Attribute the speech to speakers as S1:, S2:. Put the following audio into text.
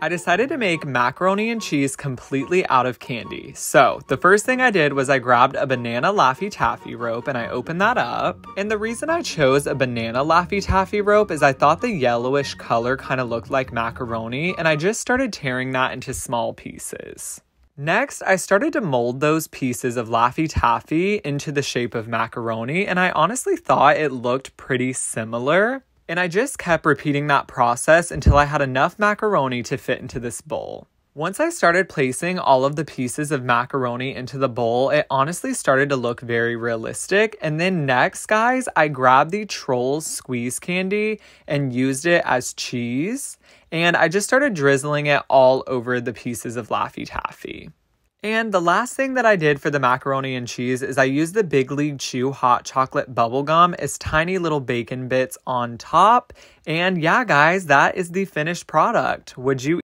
S1: I decided to make macaroni and cheese completely out of candy. So, the first thing I did was I grabbed a banana Laffy Taffy rope and I opened that up. And the reason I chose a banana Laffy Taffy rope is I thought the yellowish color kind of looked like macaroni, and I just started tearing that into small pieces. Next, I started to mold those pieces of Laffy Taffy into the shape of macaroni, and I honestly thought it looked pretty similar. And I just kept repeating that process until I had enough macaroni to fit into this bowl. Once I started placing all of the pieces of macaroni into the bowl, it honestly started to look very realistic. And then next, guys, I grabbed the Trolls squeeze candy and used it as cheese. And I just started drizzling it all over the pieces of Laffy Taffy. And the last thing that I did for the macaroni and cheese is I used the Big League Chew hot chocolate bubble gum as tiny little bacon bits on top. And yeah, guys, that is the finished product. Would you